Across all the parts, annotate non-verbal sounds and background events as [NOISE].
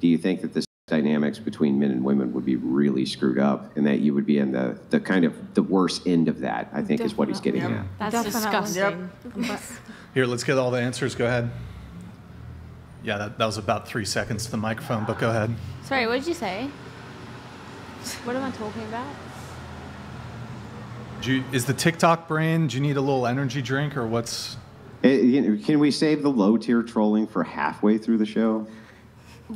do you think that the dynamics between men and women would be really screwed up and that you would be in the, the kind of the worst end of that, I think is what he's getting at. That's Definitely. disgusting. Here, let's get all the answers. Go ahead. Yeah, that, that was about three seconds to the microphone, but go ahead. Sorry, what did you say? What am I talking about? Do you, is the TikTok brain, do you need a little energy drink or what's. Eh, you know, Can we save the low tier trolling for halfway through the show?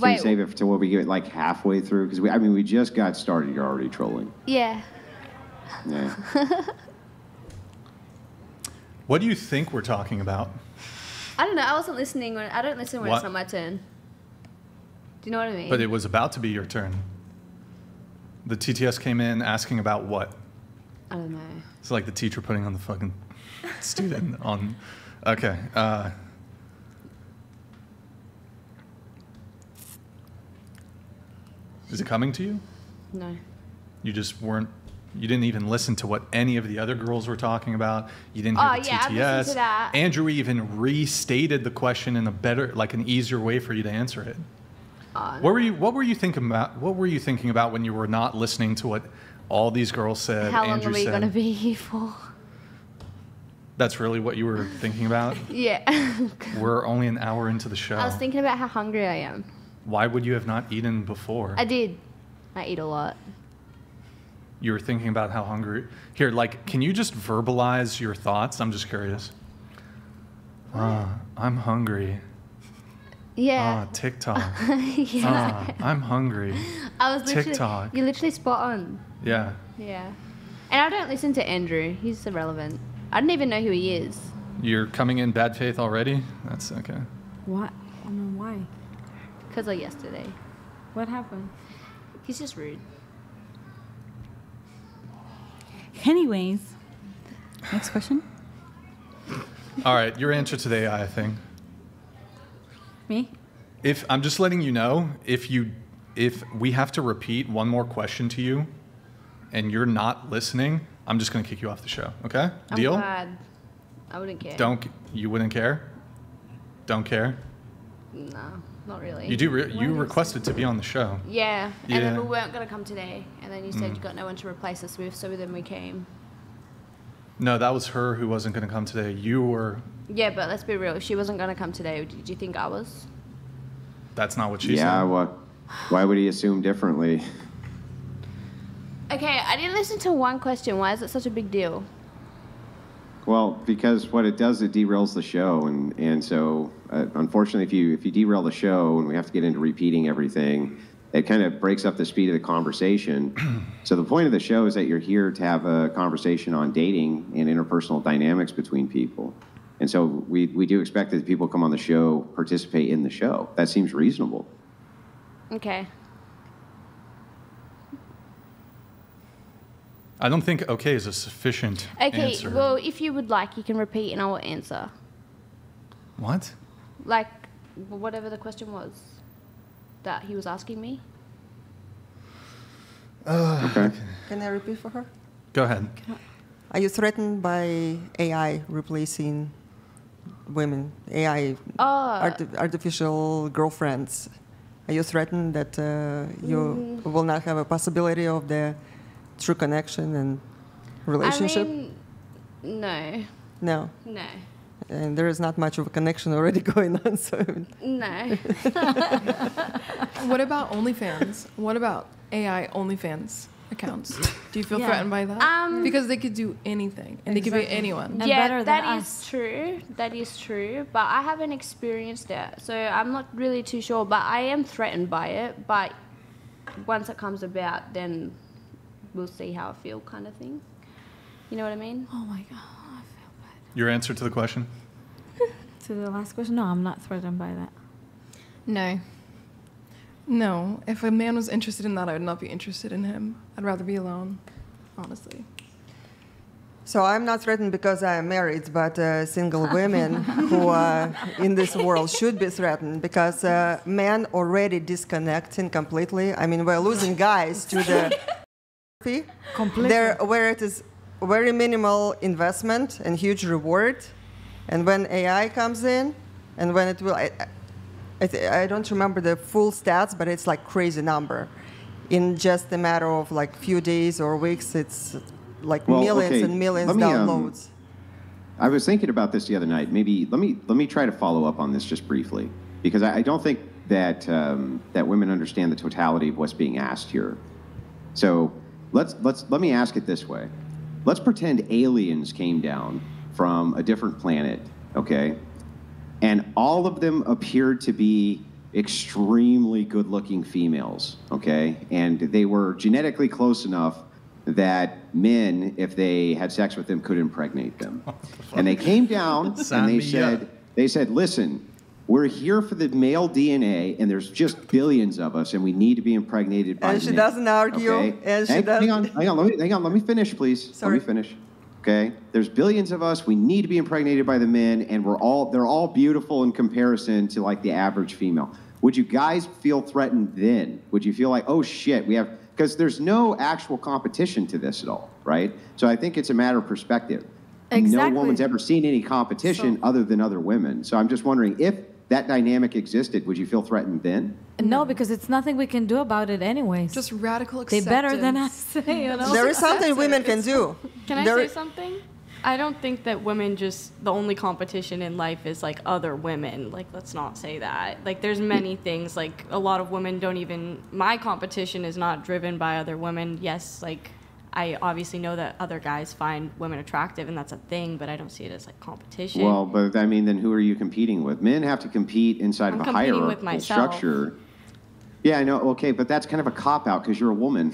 Can we save it to what we get like halfway through? Because we, I mean, we just got started. You're already trolling. yeah. Yeah. [LAUGHS] What do you think we're talking about? I don't know. I wasn't listening when I don't listen when What? it's not my turn. Do you know what I mean? But it was about to be your turn. The TTS came in asking about what? I don't know. It's like the teacher putting on the fucking student on. Okay. Uh, is it coming to you? No. You just weren't. You didn't even listen to what any of the other girls were talking about. You didn't Oh, hear the yeah, TTS. listened to that. Andrew even restated the question in a better, like an easier way for you to answer it. Oh, What were you What were you thinking about? What were you thinking about when you were not listening to what all these girls said? How long Andrew are we said? to be here for? That's really what you were thinking about. [LAUGHS] Yeah. We're only an hour into the show. I was thinking about how hungry I am. Why would you have not eaten before? I did. I eat a lot. you were thinking about how hungry. Here, like, can you just verbalize your thoughts? I'm just curious. Ah, I'm hungry. Yeah. Ah, TikTok. [LAUGHS] yeah. Ah, I'm hungry. [LAUGHS] I was literally. TikTok. You're literally spot on. Yeah. Yeah. And I don't listen to Andrew. He's irrelevant. I don't even know who he is. You're coming in bad faith already? That's okay. What? I mean, why? Because of yesterday. What happened? He's just rude. Anyways, next question. All right, your answer to the AI thing. Me? If I'm just letting you know, if you if we have to repeat one more question to you and you're not listening, I'm just going to kick you off the show, okay? I'm Deal? glad. I wouldn't care. Don't you wouldn't care? Don't care? No, not really. You do re- you requested to be on the show. Yeah. And then we weren't going to come today. And then you said Mm. you got no one to replace us with, so then we came. No, that was her who wasn't going to come today. You were Yeah, but let's be real. If she wasn't going to come today, did you think I was? that's not what she yeah. said. What? Why would he assume differently? Okay, I didn't listen to one question. Why is it such a big deal? Well, because what it does, it derails the show, and and so uh, unfortunately, if you if you derail the show and we have to get into repeating everything, it kind of breaks up the speed of the conversation. [CLEARS THROAT] so the point of the show is that you're here to have a conversation on dating and interpersonal dynamics between people, and so we we do expect that people come on the show participate in the show. That seems reasonable. Okay. I don't think okay is a sufficient Okay, answer. well, if you would like, you can repeat and I will answer. what? Like, whatever the question was that he was asking me. Okay. Can I repeat for her? Go ahead. Are you threatened by AI replacing women? AI, Oh, arti- artificial girlfriends? Are you threatened that uh, you Mm. will not have a possibility of the true connection and relationship? I mean, no, no. no, And there is not much of a connection already [LAUGHS] going on. So no. [LAUGHS] What about OnlyFans? What about AI OnlyFans accounts? Do you feel Yeah. threatened by that? Um, because they could do anything and they could be anyone. And yeah, better than that is us. true. That is true. But I haven't experienced it, so I'm not really too sure. But I am threatened by it. But once it comes about, then we'll see how I feel, kind of thing. You know what I mean? Oh my god, I feel bad. Your answer to the question? To the last question, no, I'm not threatened by that. No. No. If a man was interested in that, I would not be interested in him. I'd rather be alone, honestly. So I'm not threatened because I am married, but uh, single women [LAUGHS] who are in this world should be threatened because uh, men already disconnecting completely. I mean, we're losing guys to the Completely. there where it is very minimal investment and huge reward, and when AI comes in, and when it will, I, I, I don't remember the full stats, but it's like crazy number. In just a matter of like few days or weeks, it's like Well, millions okay, and millions let me, um, downloads. I was thinking about this the other night. Maybe let me let me try to follow up on this just briefly because I, I don't think that um, that women understand the totality of what's being asked here. So let's let's let me ask it this way. Let's pretend aliens came down from a different planet, okay? And all of them appeared to be extremely good-looking females, okay? And they were genetically close enough that men, if they had sex with them, could impregnate them. [LAUGHS] And they came down and they said, up. they said, listen, we're here for the male DNA, and there's just billions of us, and we need to be impregnated by And she men." doesn't argue, Okay? and she hang, hang doesn't- hang on, let me, hang on, let me finish, please. Sorry. Let me finish. Okay, there's billions of us. We need to be impregnated by the men, and we're all they're all beautiful in comparison to like the average female. Would you guys feel threatened then? Would you feel like, oh shit, we have because there's no actual competition to this at all, right? So I think it's a matter of perspective. Exactly. No woman's ever seen any competition other than other women. So I'm just wondering if that dynamic existed, would you feel threatened then? No, because it's nothing we can do about it anyways. Just radical they acceptance. better than us, [LAUGHS] you know. There is something women can do. Can I There- say something? I don't think that women just the only competition in life is like other women. Like let's not say that. Like there's many things like a lot of women don't even my competition is not driven by other women. Yes, like I obviously know that other guys find women attractive and that's a thing, but I don't see it as like competition. Well, but I mean, then who are you competing with? Men have to compete inside I'm of a hierarchical structure. Yeah, I know. Okay, but that's kind of a cop out because you're a woman.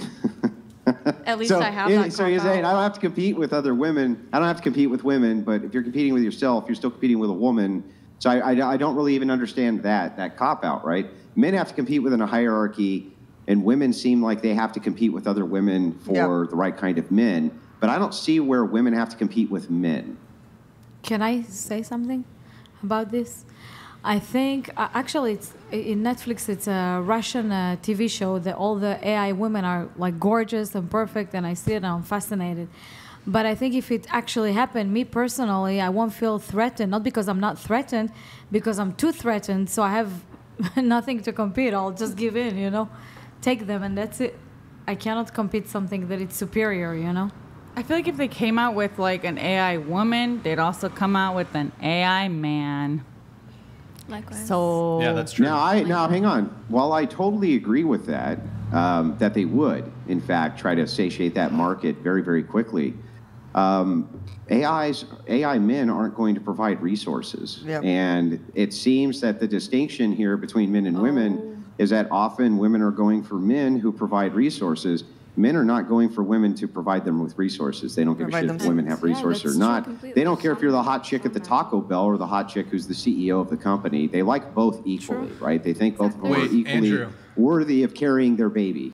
[LAUGHS] At least so, I have yeah, that So you're saying I don't have to compete with other women. I don't have to compete with women, but if you're competing with yourself, you're still competing with a woman. So I, I, I don't really even understand that that cop out, right? Men have to compete within a hierarchy, and women seem like they have to compete with other women for Yeah. the right kind of men. But I don't see where women have to compete with men. Can I say something about this? I think uh, actually it's in Netflix. It's a Russian uh, TV show that all the AI women are like gorgeous and perfect, and I see it and I'm fascinated. But I think if it actually happened, me personally, I won't feel threatened. Not because I'm not threatened, because I'm too threatened. So I have [LAUGHS] nothing to compete. I'll just give in, you know, take them, and that's it. I cannot compete something that it's superior, you know. I feel like if they came out with like an AI woman, they'd also come out with an AI man. Likewise. So Yeah, that's true. Now, I now hang on. While I totally agree with that, um, that they would, in fact, try to satiate that market very, very quickly. Um, AI's AI men aren't going to provide resources, Yep. and it seems that the distinction here between men and women is that often women are going for men who provide resources. Men are not going for women to provide them with resources. They don't give Provide a shit if women have Yeah, resources or not. completely. They don't care if you're the hot chick at the Taco Bell or the hot chick who's the CEO of the company. They like both equally, right? They think both of them Wait, are equally Andrew. worthy of carrying their baby.